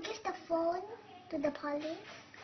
give the phone to the police?